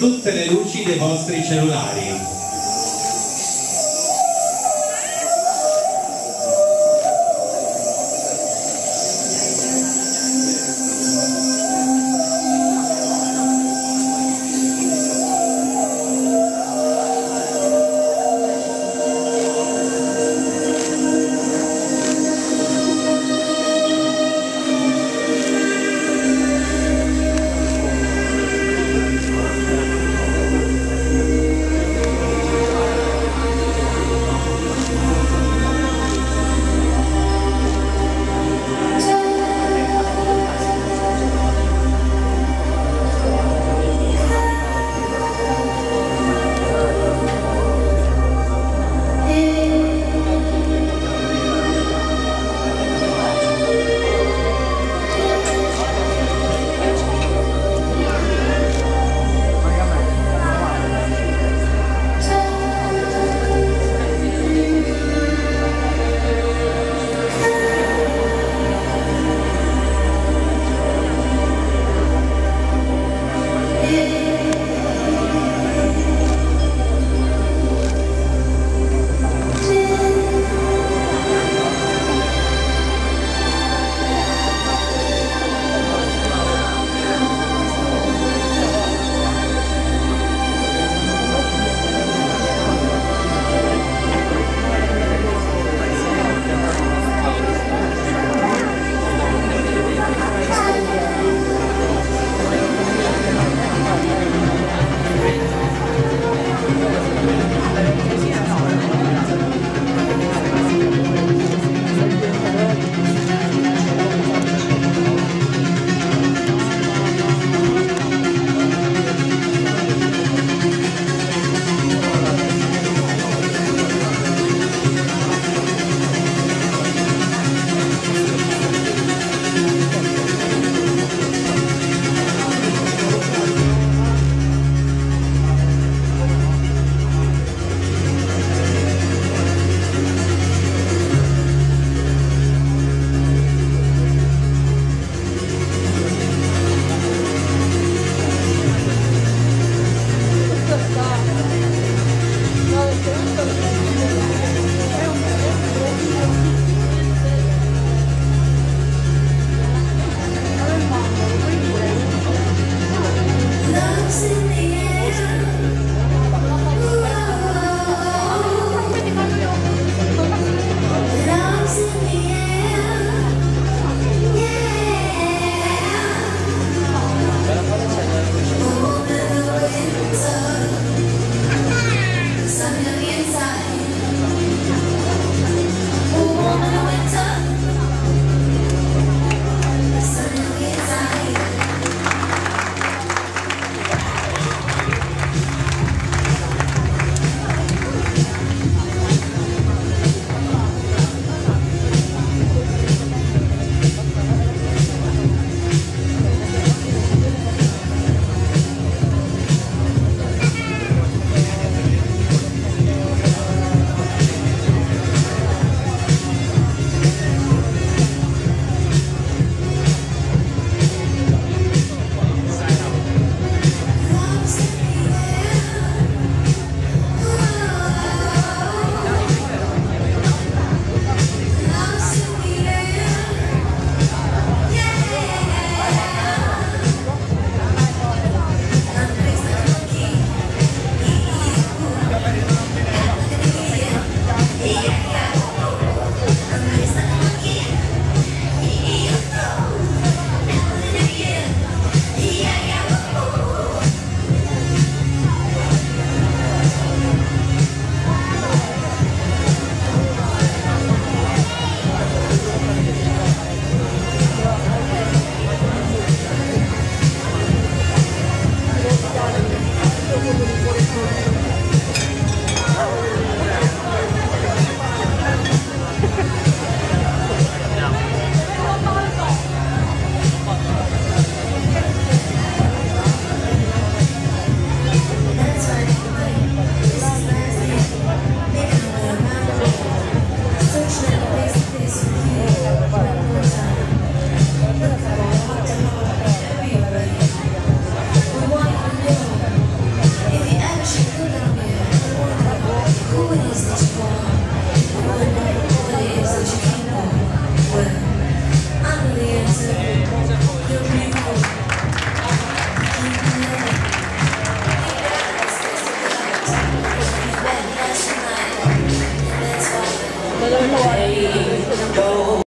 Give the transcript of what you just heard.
tutte le luci dei vostri cellulari.